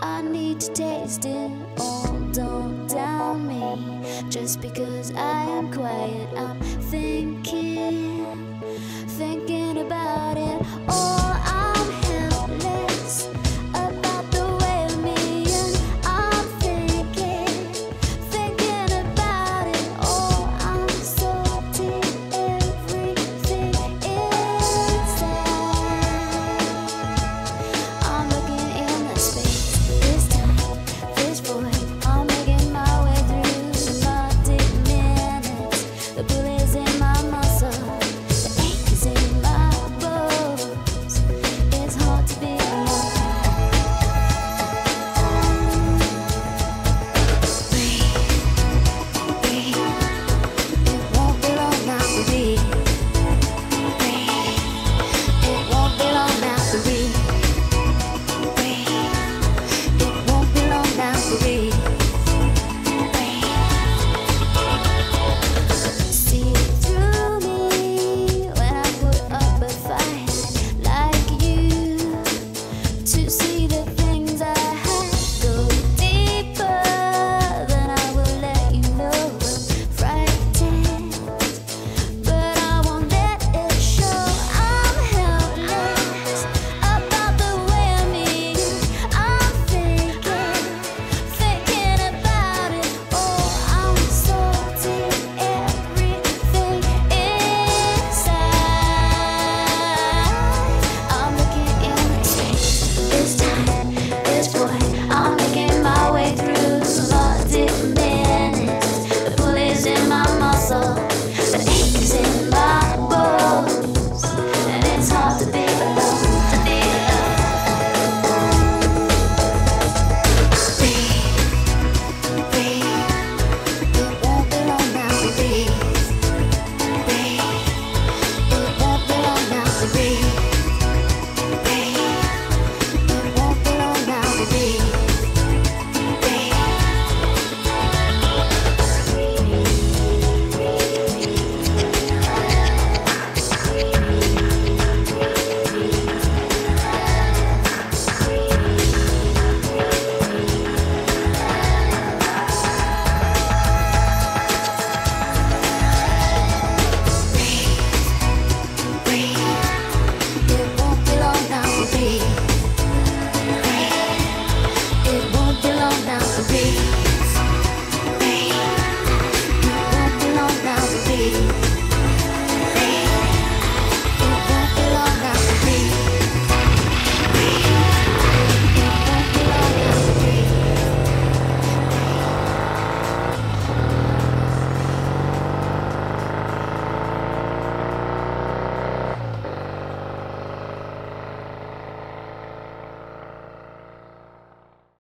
I need to taste it all. Just because I am quiet. I'm thinking,